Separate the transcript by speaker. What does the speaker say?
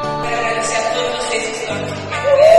Speaker 1: Agradecer a todos vocês que.